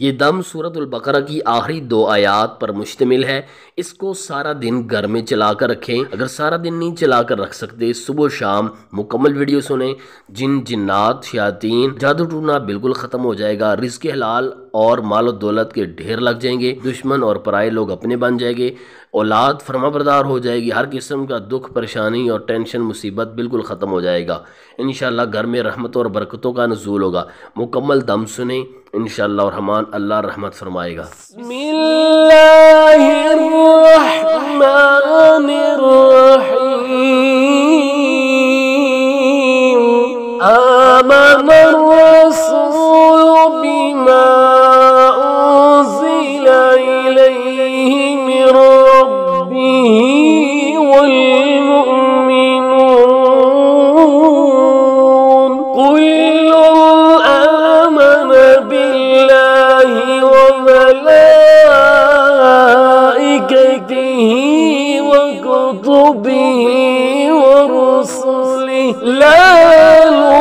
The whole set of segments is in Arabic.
ये दम सूरत बकरा की आखिरी दो आयात पर मुश्तमिल है। इसको सारा दिन घर में चला कर रखें। अगर सारा दिन नहीं चला कर रख सकते, सुबह शाम मुकम्मल वीडियो सुने। जिन जिन्नात, शयातीन, जादू टूना बिल्कुल ख़त्म हो जाएगा। रिस्क हलाल और मालो दौलत के ढेर लग जाएँगे। दुश्मन और पराए लोग अपने बन जाएँगे। औलाद फरमा बरदार हो जाएगी। हर किस्म का दुख, परेशानी और टेंशन, मुसीबत बिल्कुल ख़त्म हो जाएगा। इन घर में रहमत और बरकतों का नजूल होगा। मुकम्मल दम सुने। انشاءاللہ الرحمن اللہ رحمت فرمائے گا۔ بسم اللہ الرحمن الرحیم۔ آمن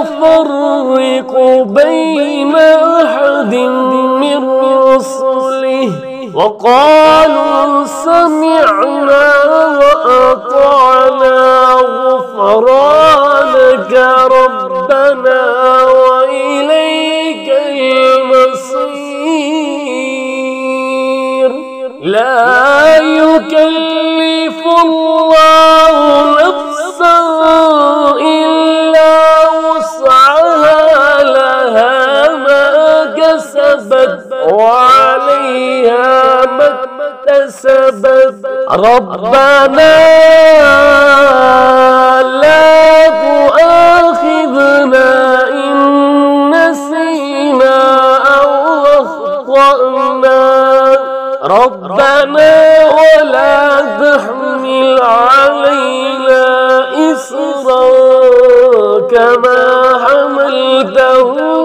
نفرق بين أحد من رسله. وقالوا سمعنا وأطعنا غفرانك ربنا وإليك المصير. لا يكلف الله نفسا إلا كسبت وعليها ما اكتسبت. ربنا لا تؤاخذنا إن نسينا أو أخطأنا. ربنا ولا تحمل علينا إصرا كما حملته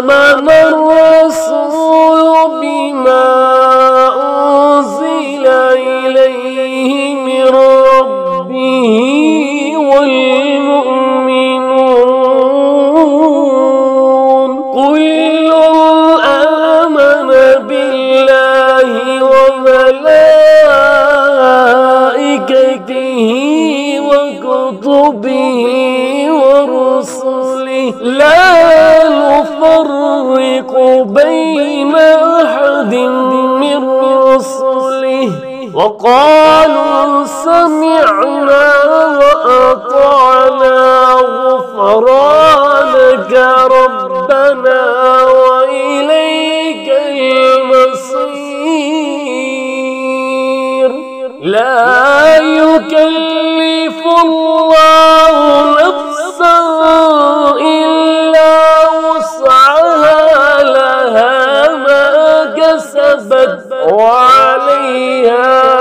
آمن الرسول وقالوا سمعنا وأطعنا غفرانك ربنا وإليك المصير. لا يكلف الله نفسا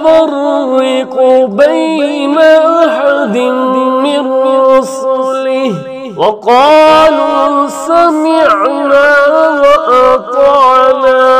نفرق بين أحد من رسله. وقالوا سمعنا وأطعنا.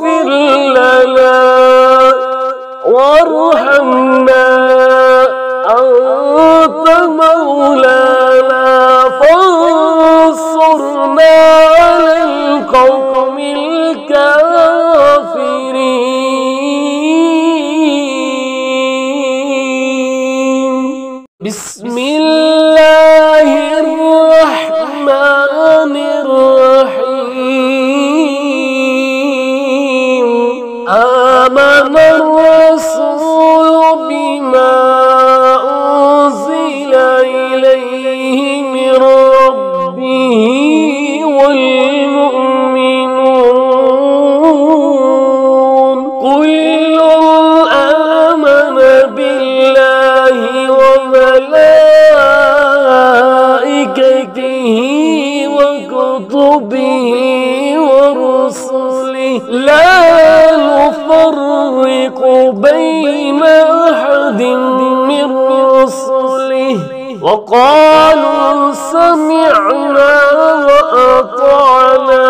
وقالوا سمعنا وأطعنا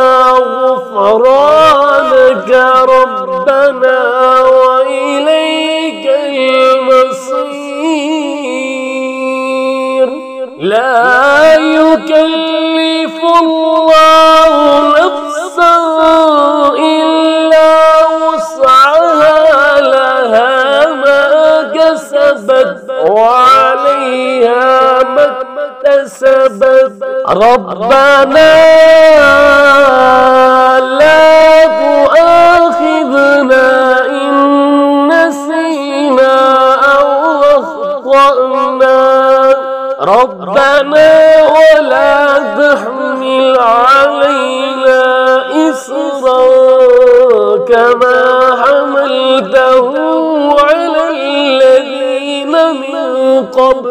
غفرانك ربنا وإليك المصير. لا يكلف الله نفسا إلا وسعها لها ما كسبت. وعليها ما اكتسبت ربنا لا تؤاخذنا إن نسينا أو أخطأنا. ربنا ولا تحمل علينا إصرا كما حملته على الذين من قبلنا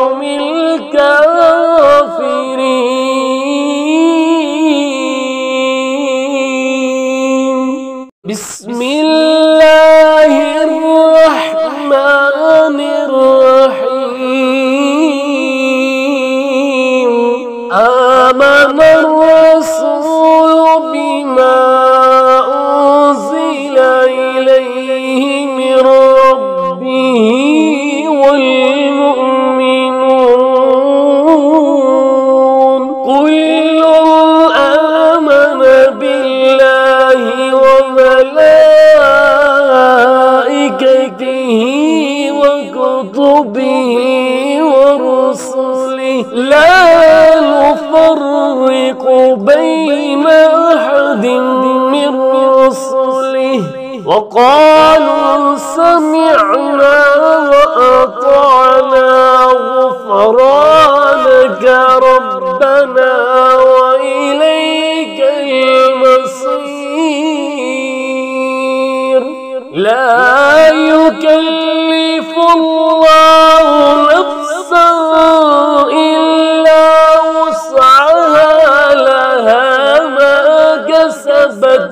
وقالوا سمعنا وأطعنا غفرانك ربنا وإليك المصير. لا يكلف الله نفسا إلا وسعها لها ما كسبت.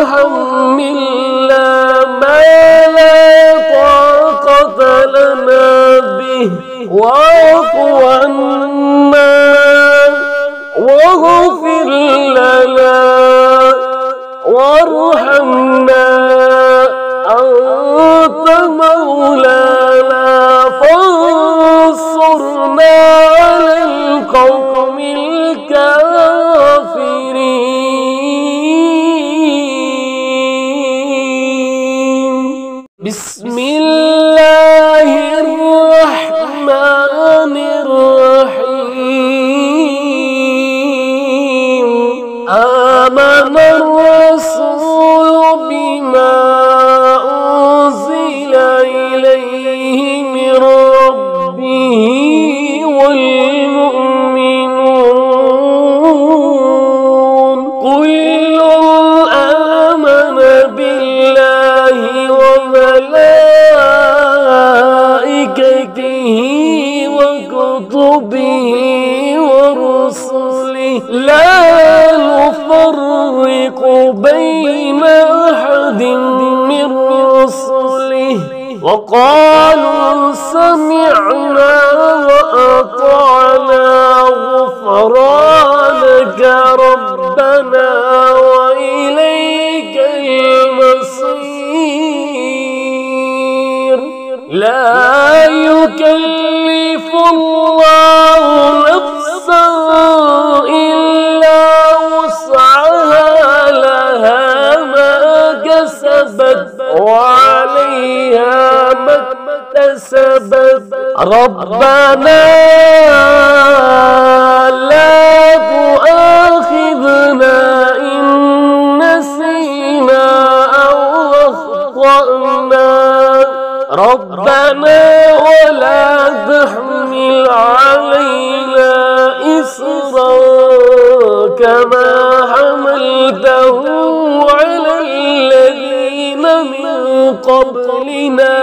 تحملنا وقالوا سمعنا وأطعنا غفرانك ربنا وإليك المصير. لا يكلف الله نفسا إلا وسعها لها ما كسبت وعليها ما ربنا لا تؤاخذنا إن نسينا أو أخطأنا. ربنا ولا تحمل علينا إصرا كما حملته قبلنا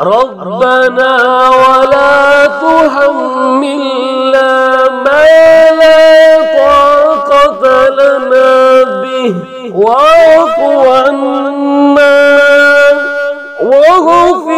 ربنا ولا تحملنا ما لا طاقة لنا به واعف عنا واغفر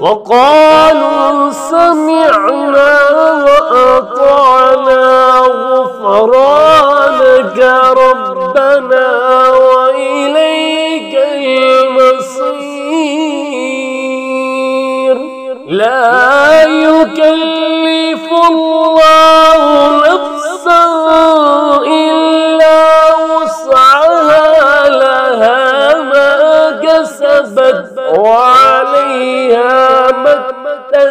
وقالوا سمعنا وأطعنا غفرانك ربنا وإليك المصير. لا يكلف الله نفسا إلا وسعها لها ما كسبت.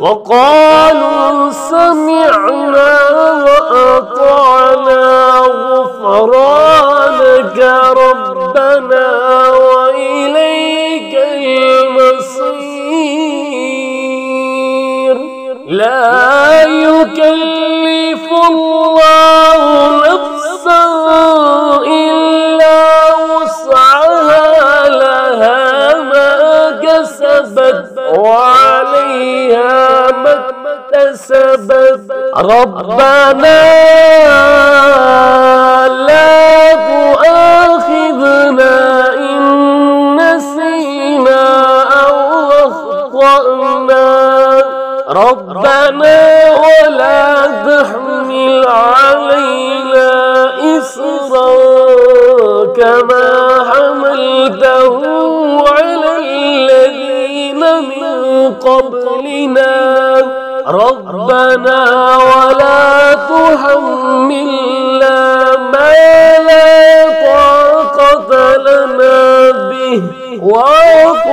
وقالوا سمعنا وأطعنا غفرانك ربنا وإليك المصير. لا يكلف الله نفسا إلا وسعها لها ما كسبت. فيها ما اكتسبت ربنا لا تؤاخذنا إن نسينا أو أخطأنا. ربنا ولا تحمل علينا قبلنا ربنا ولا تحملنا ما لا طاقة لنا به واعف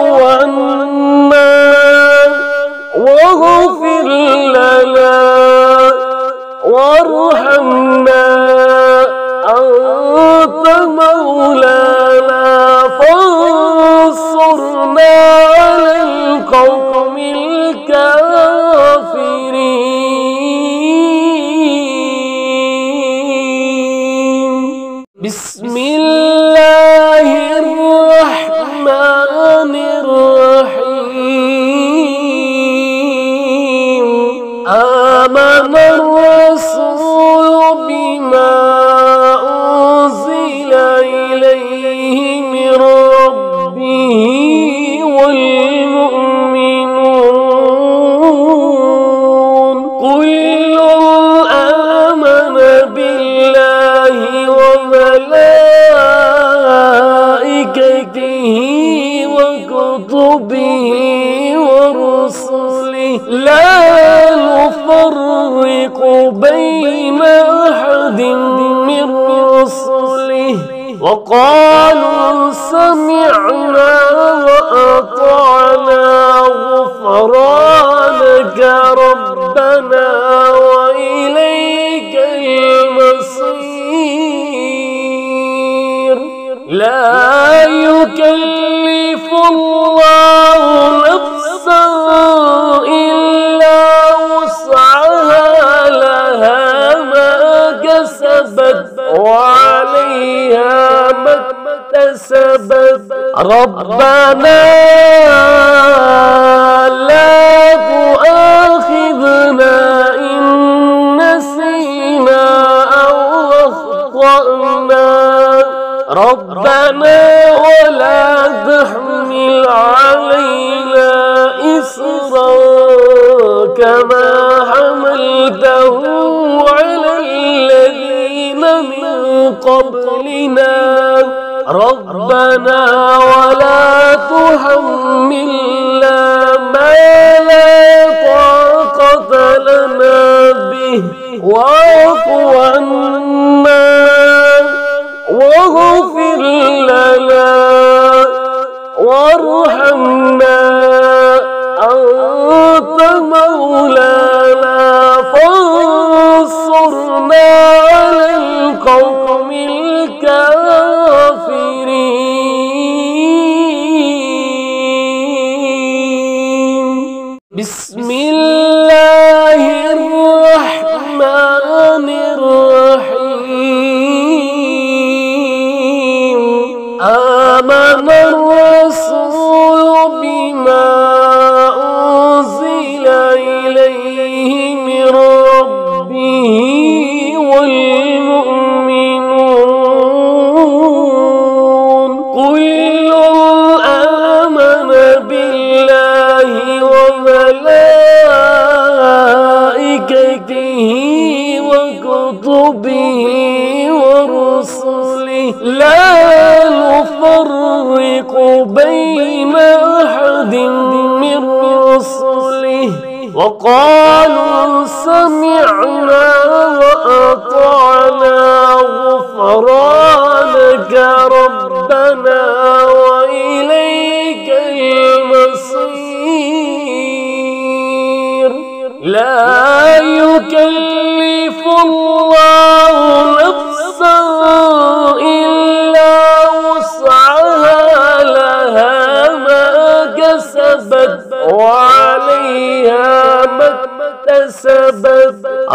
ربنا.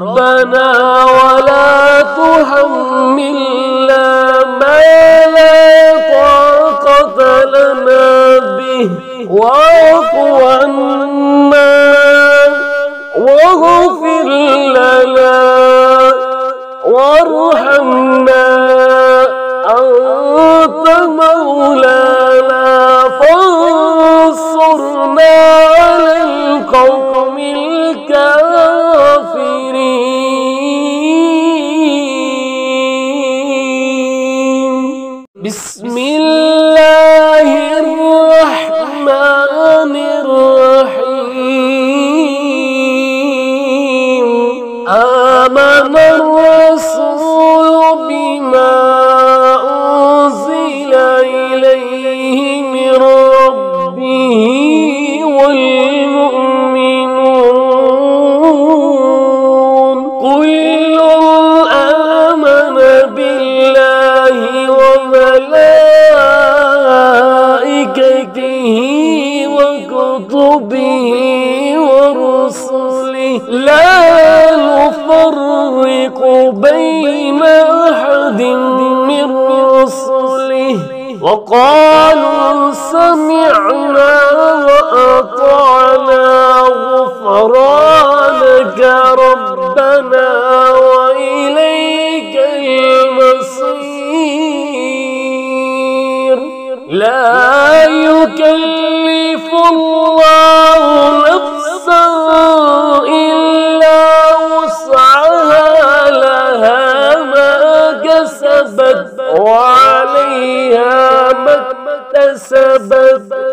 ربنا ولا تحملنا ما لا طاقة لنا به. واعف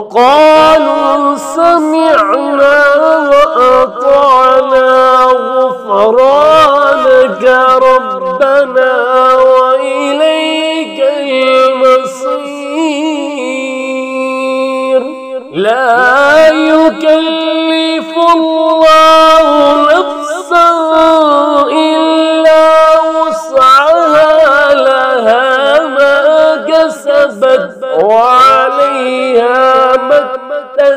وقالوا سمعنا وأطعنا غفرانك ربنا وإليك المصير. لا يكلف الله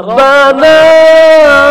ربنا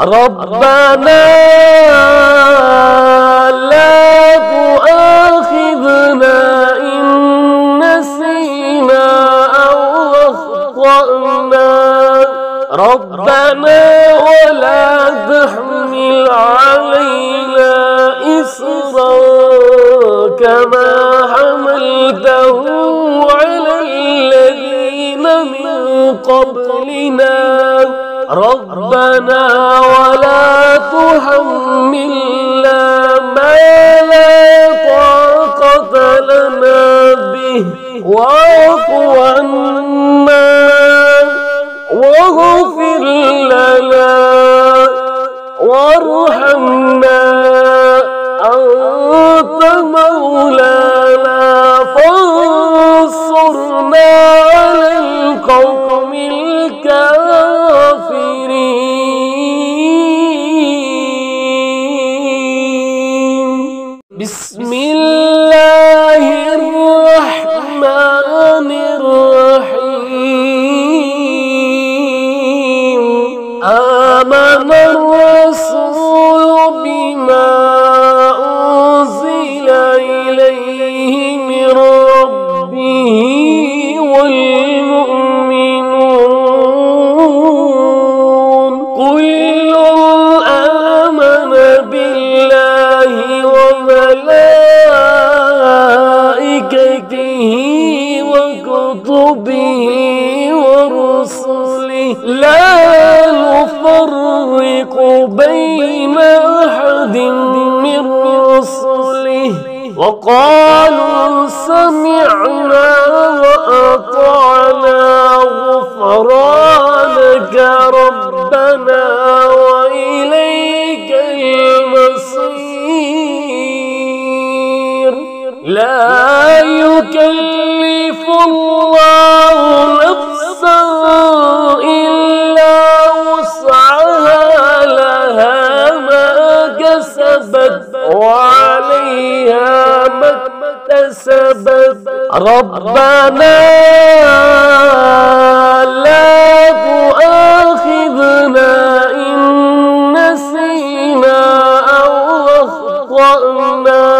ربنا وكتبه ورسله لا نفرق بين أحد من رسله. وقالوا سمعنا وأطعنا غفرانك. يكلف الله نفسا إلا وسعها لها ما كسبت وعليها ما اكتسبت. ربنا لا تؤاخذنا إن نسينا أو أخطأنا.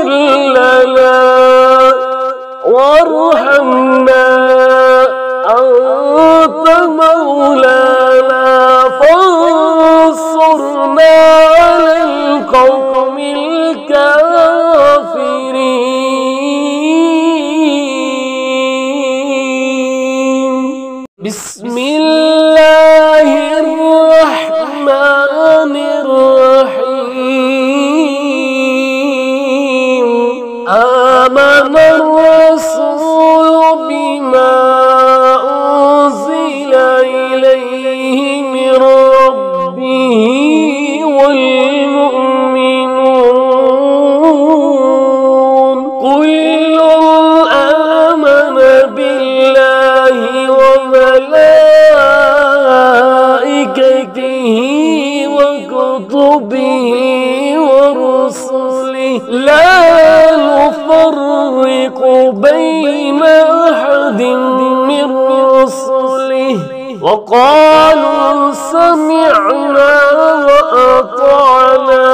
بين أحد من رسله وقالوا سمعنا وأطعنا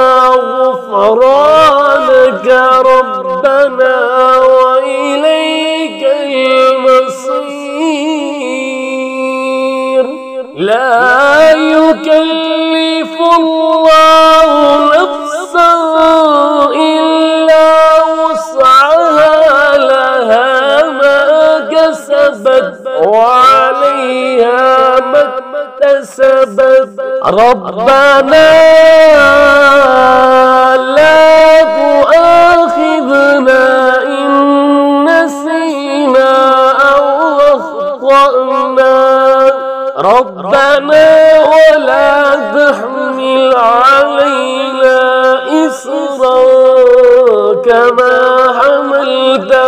غفرانك ربنا وإليك المصير. لا يكلف الله نفسا وعليها ما اكتسبت. ربنا لا تؤاخذنا إن نسينا أو أخطأنا. ربنا ولا تحمل علينا إصرا كما حملته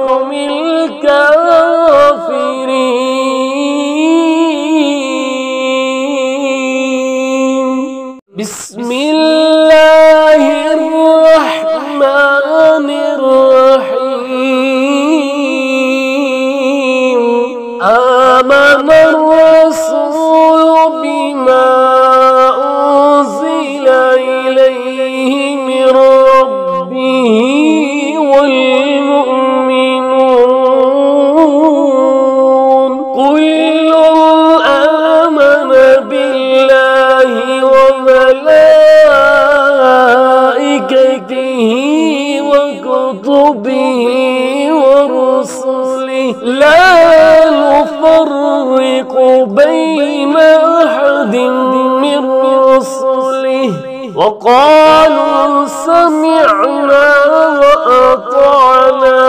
وقالوا سمعنا وأطعنا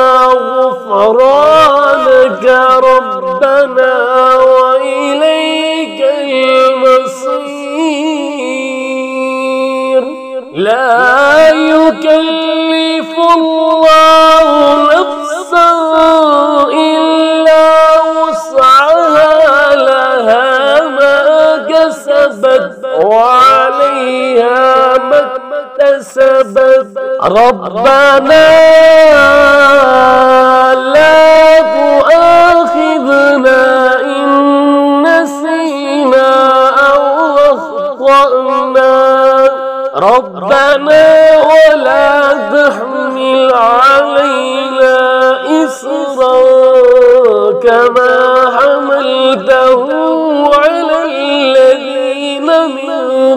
غفرانك ربنا وإليك المصير. لا يكلف الله نفسا إلا وسعها لها ما كسبت. وعليها ما اكتسبت ربنا لا تؤاخذنا إن نسينا أو أخطأنا. ربنا ولا تحمل علينا إصرا كما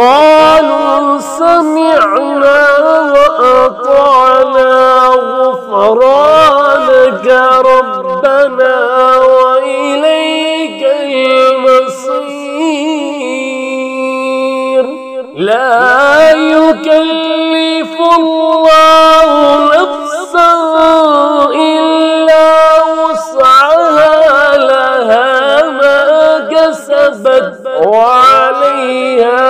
وقالوا سمعنا وأطعنا غفرانك ربنا وإليك المصير. لا يكلف الله نفسا إلا وسعها لها ما كسبت وعليها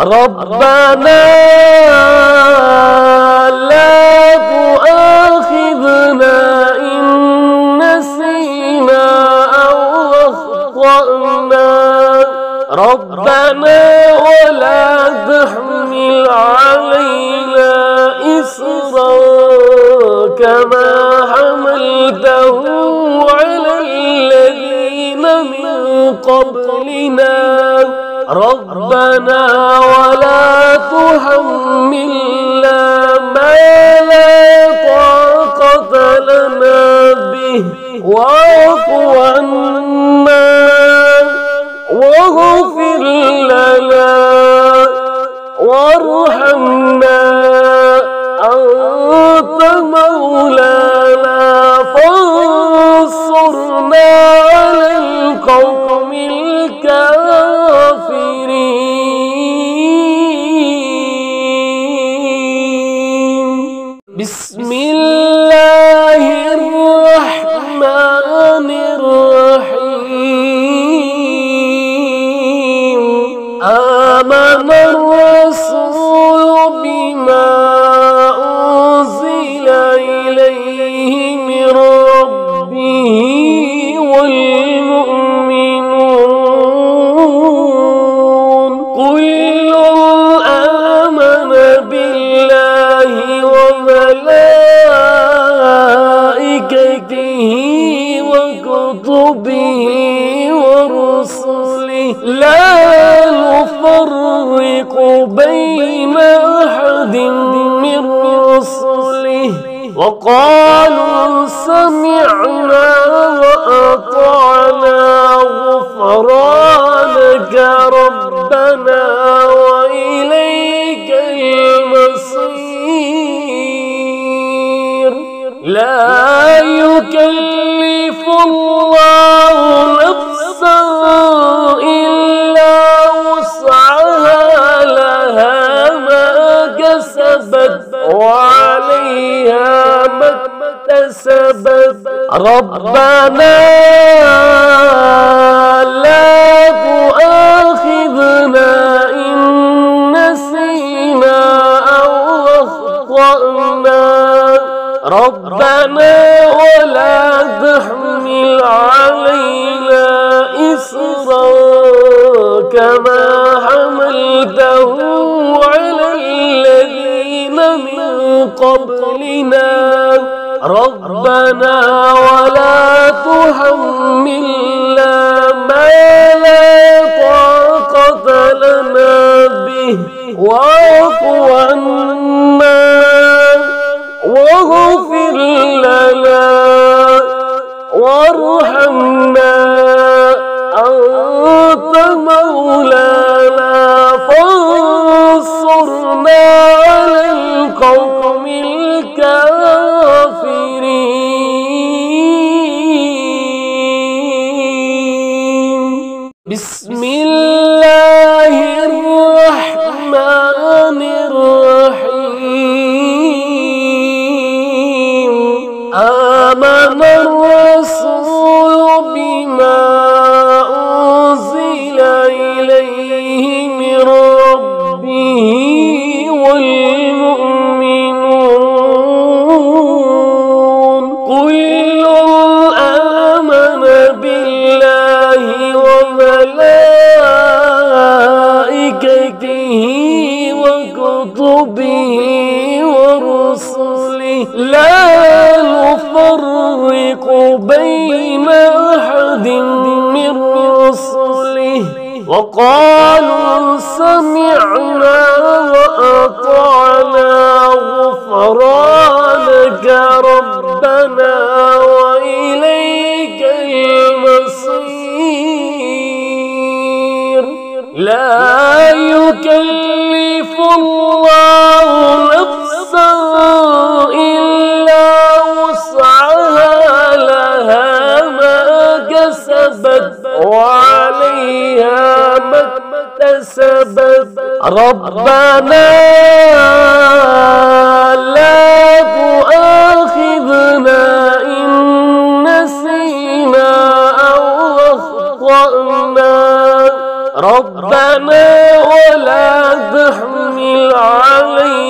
ربنا لا تؤاخذنا ربنا ولا تحملنا لا يكلف الله نفسا إلا وسعها لها ما كسبت وعليها ما اكتسبت. ربنا لا تؤاخذنا ربنا ولا تحمل علينا إصرا كما حملته على الذين من قبلنا. ربنا ولا تحملنا ما لا طاقة لنا به. واعف عنا واغفر لنا وقالوا سمعنا وأطعنا غفرانك ربنا وإليك المصير. لا يكلف الله نفسا إلا وسعها لها ما كسبت. فيها ما اكتسبت ربنا لا تؤاخذنا إن نسينا أو أخطأنا. ربنا ولا تحمل علينا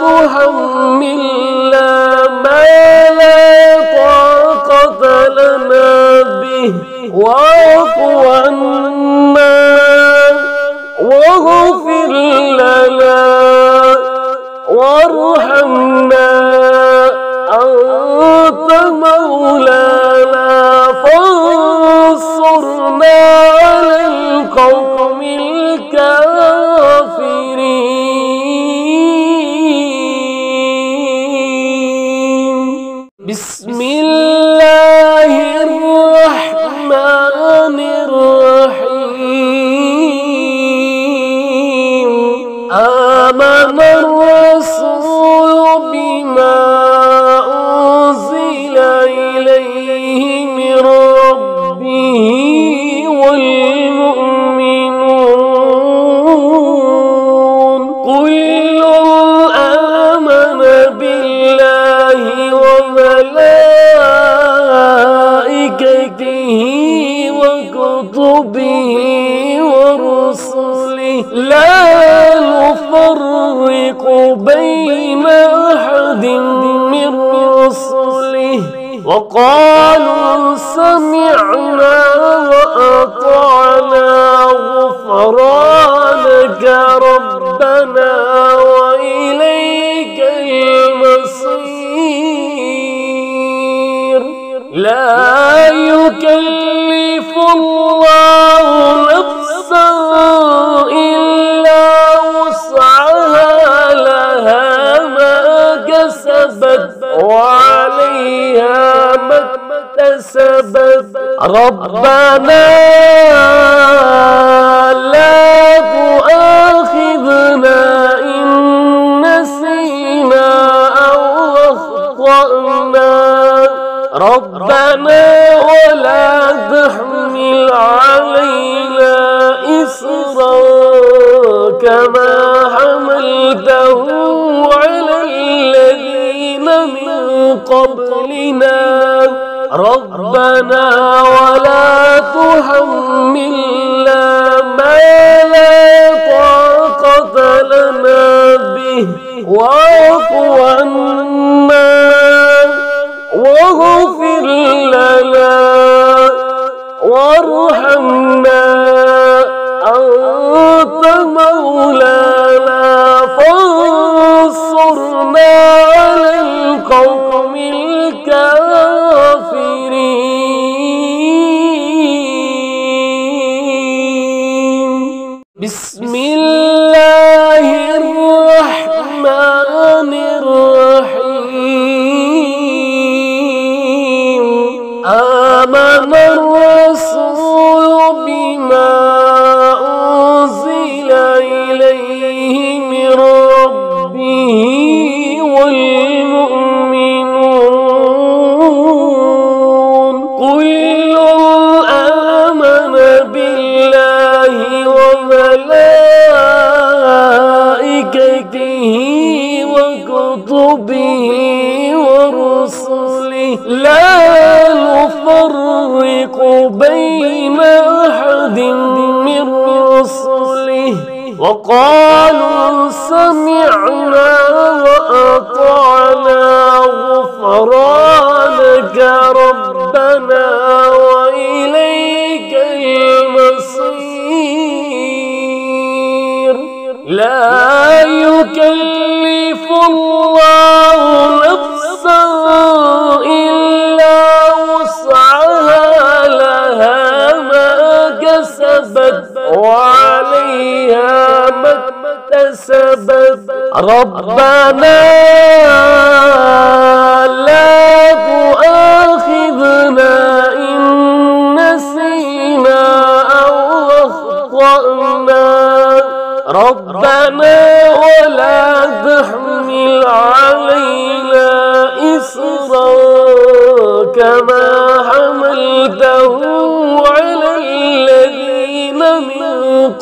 Full. ربنا لا نفرق بين أحد من رسله. وقالوا سمعنا وأطعنا غفرانك ربنا وإليك المصير. لا يكلف الله نفسا كسبت وعليها ما اكتسبت. ربنا لا تؤاخذنا إن نسينا أو أخطأنا. ربنا ولا تحمل علينا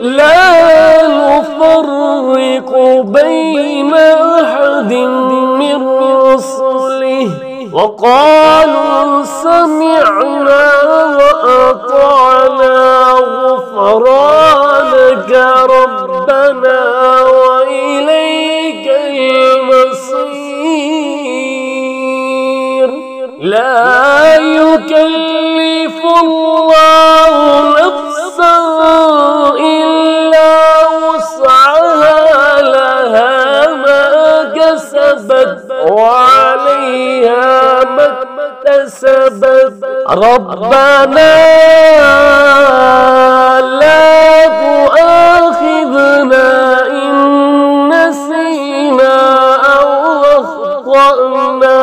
لا نفرق بين أحد من رسله. وقالوا سمعنا وأطعنا غفرانك ربنا وإليك المصير. لا يكلف الله نفسا إلا وسعها لها ما كسبت وعليها ما اكتسبت ربنا لا تؤاخذنا إن نسينا أو أخطأنا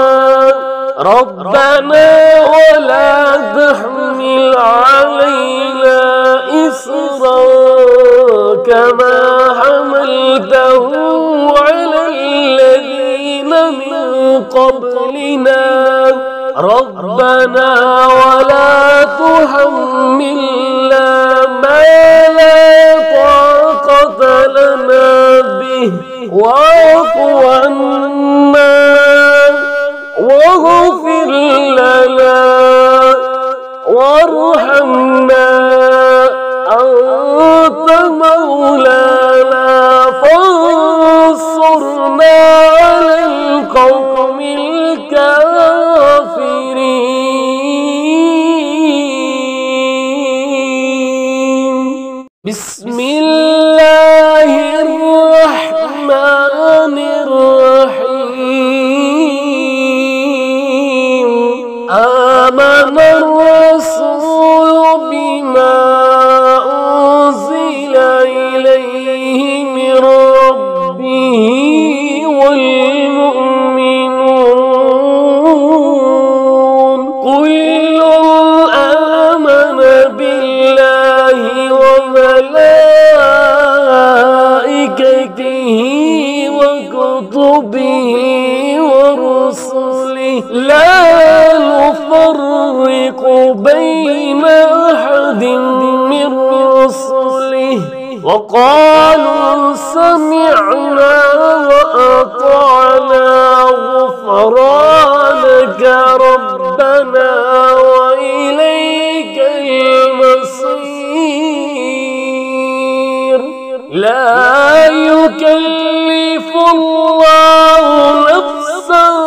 ربنا ولا قبلنا ربنا وقالوا سمعنا وأطعنا غفرانك ربنا وإليك المصير. لا يكلف الله نفسا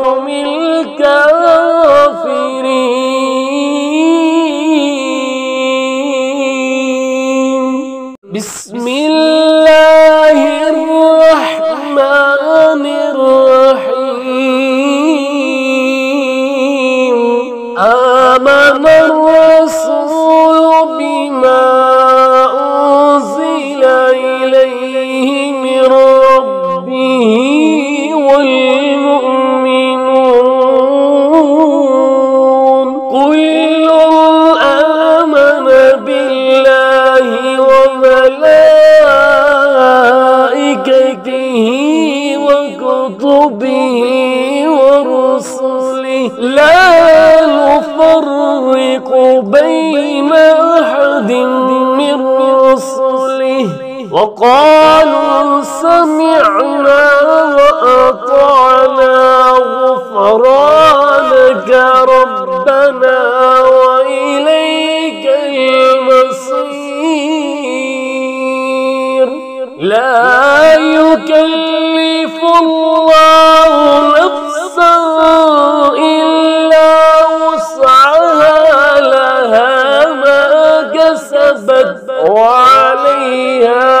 وقالوا سمعنا وأطعنا غفرانك ربنا وإليك المصير. لا يكلف الله نفسا إلا وسعها لها ما كسبت وعليها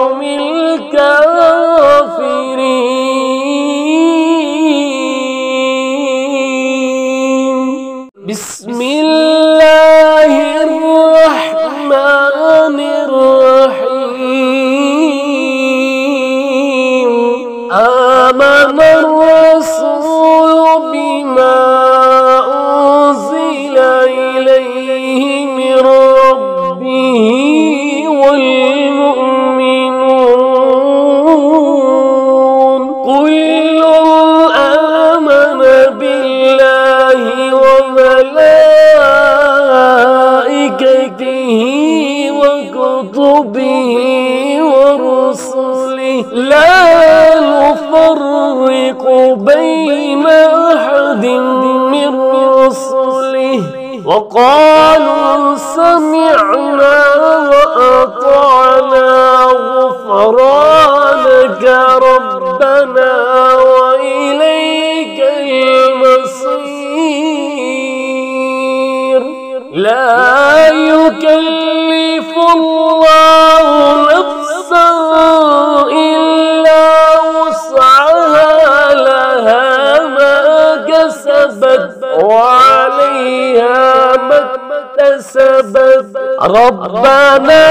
ربنا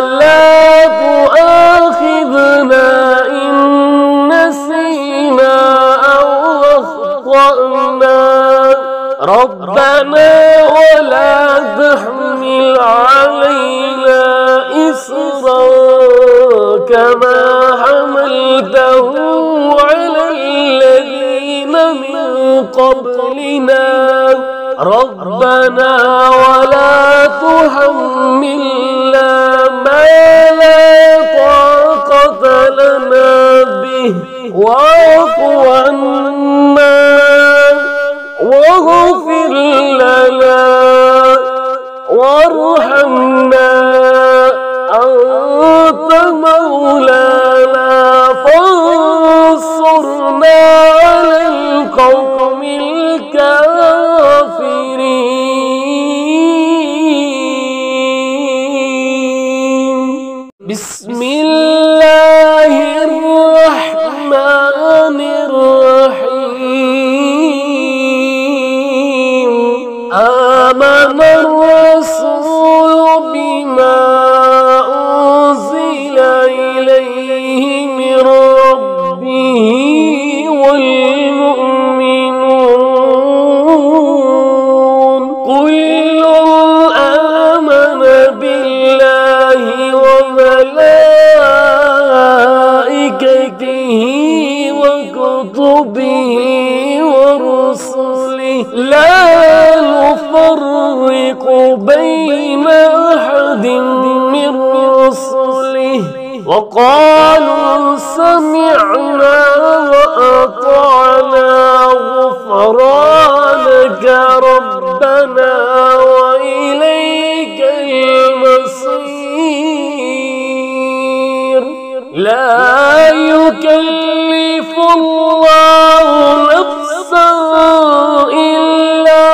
لا تؤاخذنا لا يكلف الله نفسا إلا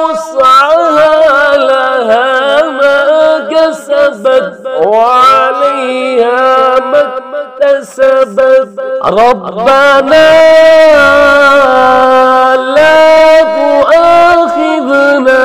وسعها لها ما كسبت وعليها ما اكتسبت. ربنا لا تؤاخذنا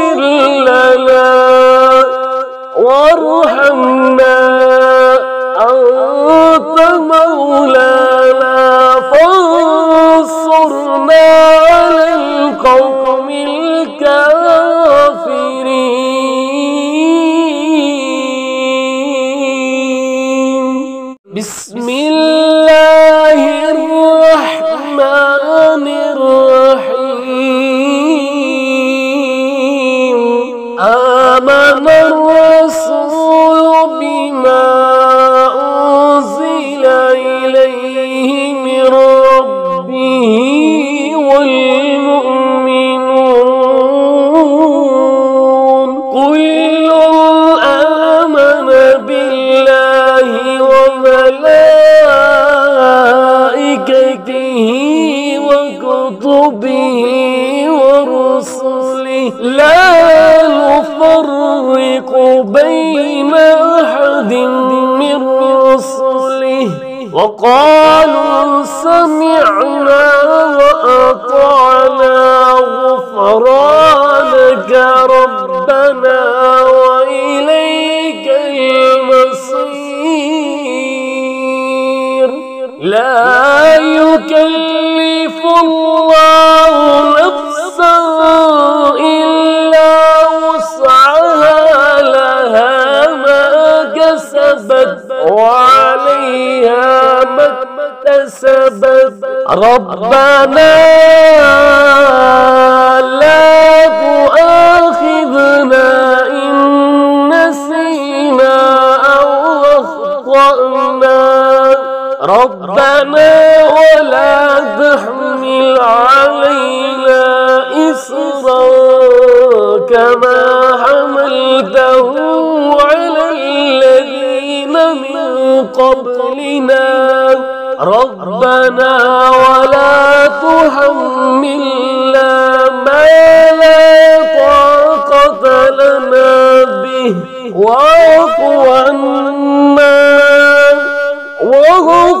فانصرنا وقالوا سمعنا وأطعنا غفرانك ربنا وإليك المصير. لا يكلف الله نفسا إلا وسعها لها ما كسبت وعليها ما اكتسبت. ربنا لا تؤاخذنا إن نسينا أو أخطأنا. ربنا ولا تحمل علينا إصرا كما حملته قبلنا ربنا ولا تحملنا ما لا طاقة لنا به واعف عنا واغفر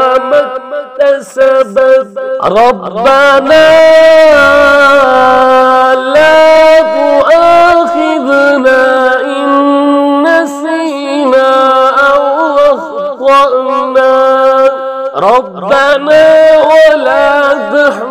اكتسبت ربنا لا تؤاخذنا إن نسينا أو أخطأنا. ربنا ولا تحمل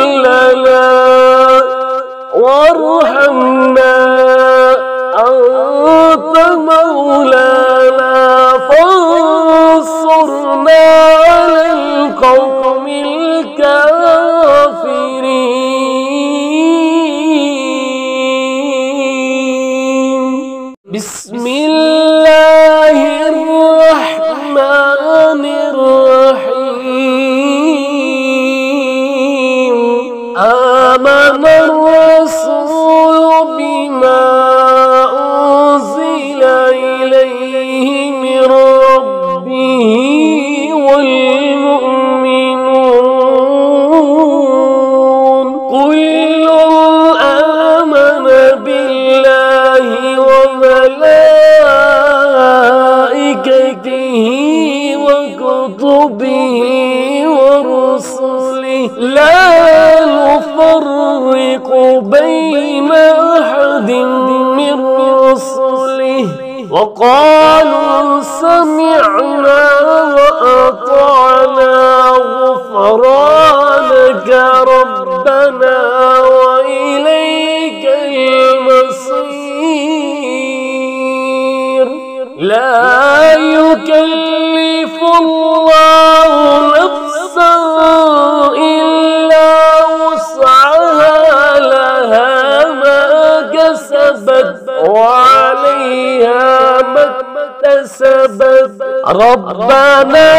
بسم الله. ربنا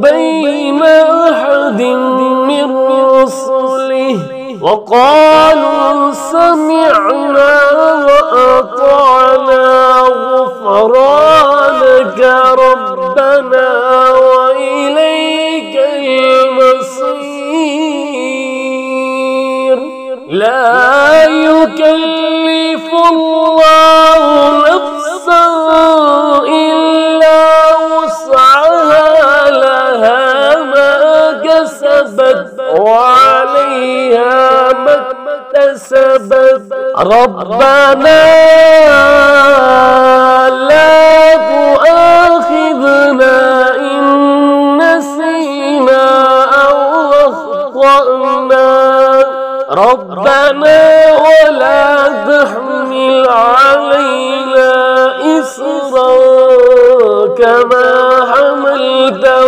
بين أحد من رسله وقالوا سمعنا وأطعنا غفرانك ربنا وإليك المصير. لا يكلف الله نفسا اكتسبت وعليها ما اكتسبت. ربنا لا تؤاخذنا إن نسينا أو أخطأنا. ربنا ولا تحمل علينا إصرا كما حملته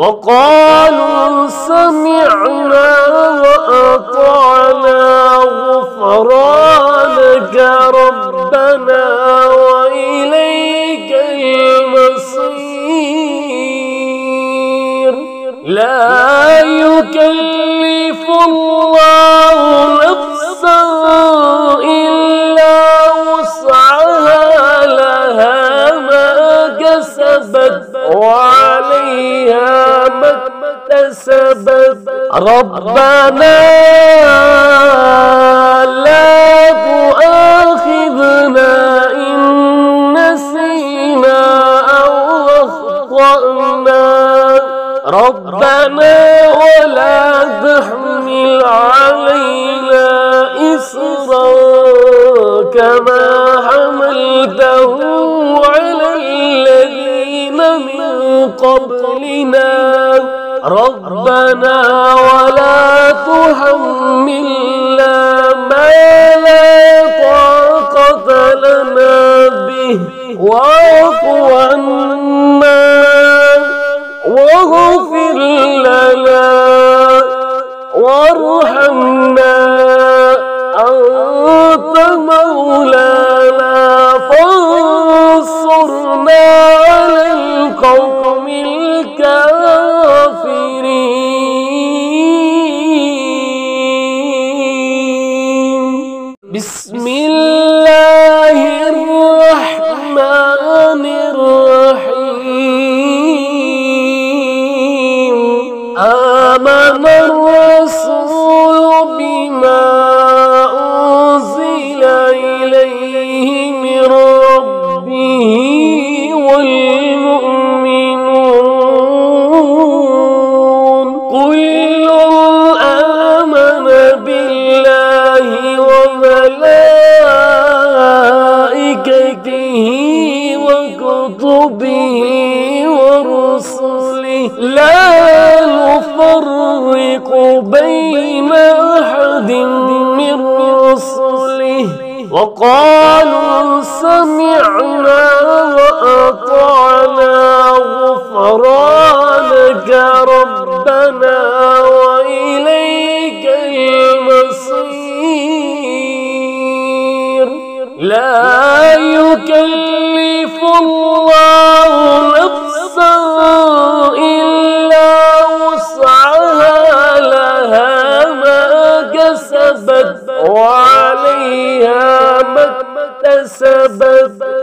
وقالوا سمعنا وأطعنا غفرانك ربنا وإليك المصير. لا يكلف الله نفسا إلا وسعها لها ما كسبت وعليها اكتسبت ربنا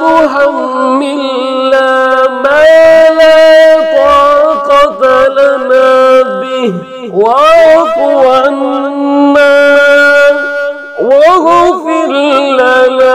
تحملنا ما لا طاقة لنا به. واعف عنا واغفر لنا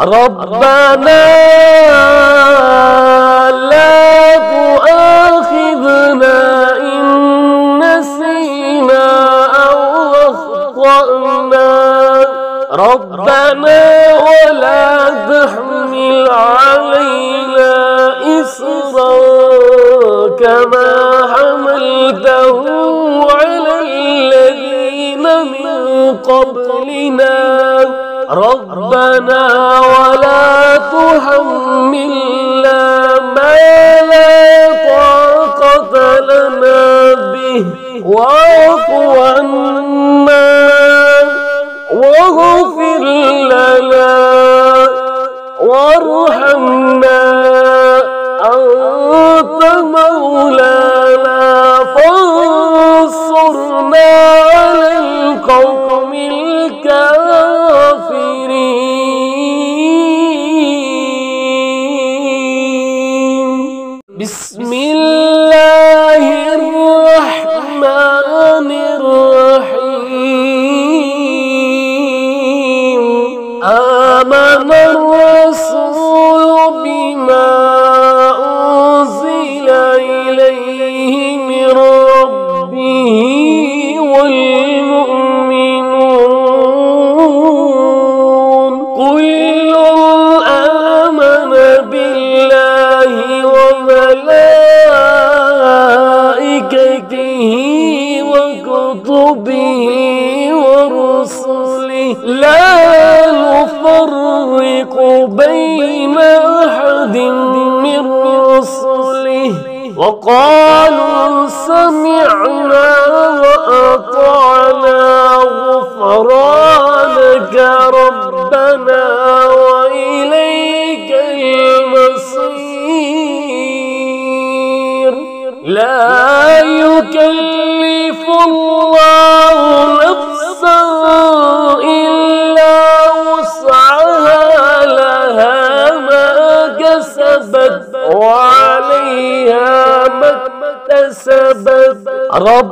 ربنا.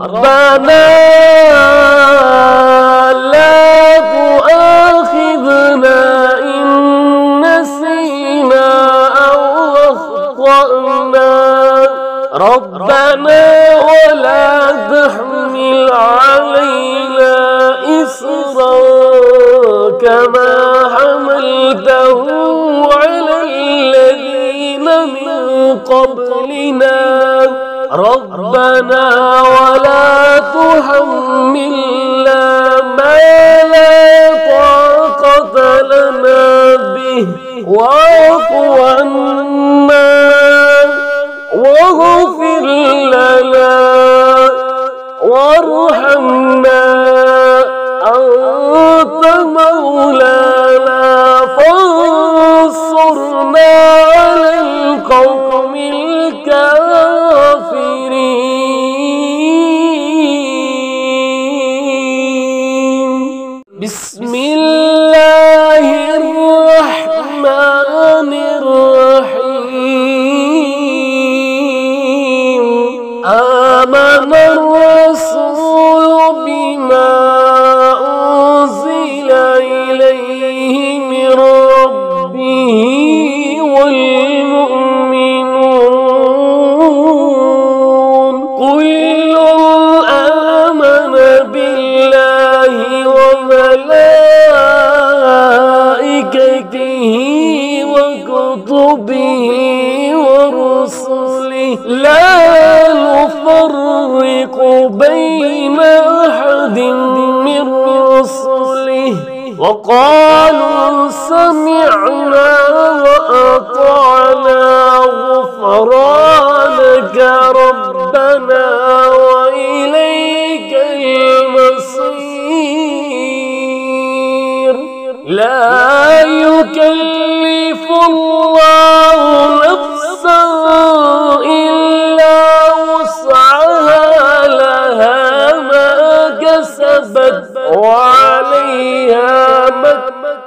ربنا لا يكلف الله نفسا إلا وسعها لها ما كسبت وعليها ما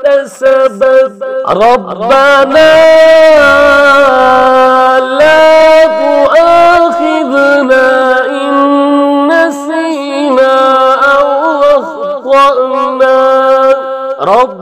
اكتسبت. ربنا لا تؤاخذنا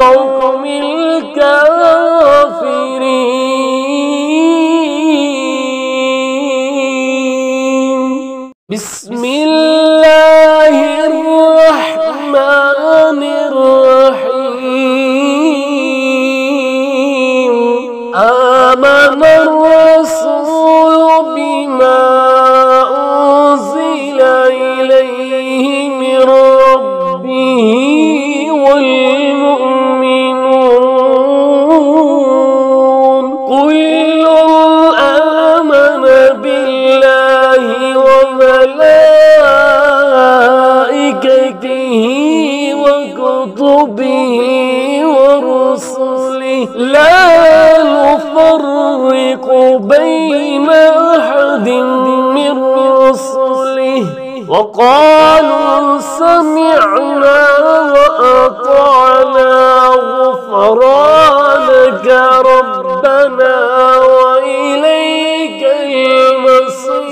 على وقالوا سمعنا وأطعنا غفرانك ربنا وإليك المصير.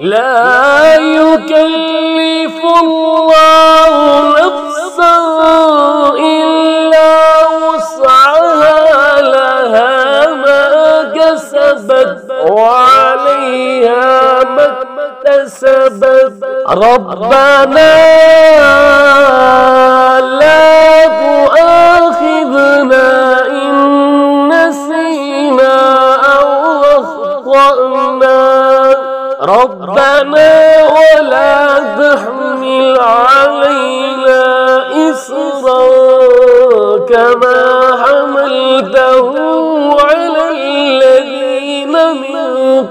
لا يكلف الله نفسا ما اكتسبت ربنا لا تؤاخذنا إن نسينا أو أخطأنا. ربنا ولا تحمل علينا إصرا كما حملته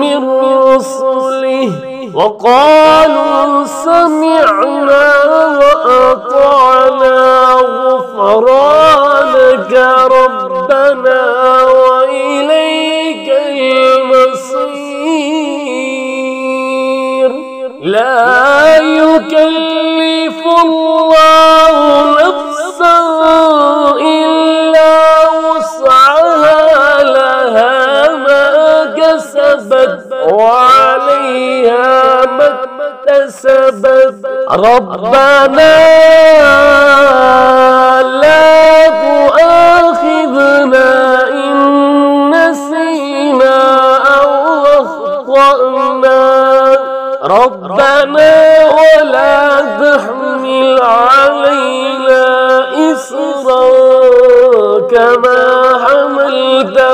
من رسله وقالوا سمعنا وأطعنا غفرانك ربنا وإليك المصير. لا يكلف الله نفسا وعليها ما اكتسبت. ربنا لا تؤاخذنا إن نسينا أو أخطأنا. ربنا ولا تحمل علينا إصرا كما حملته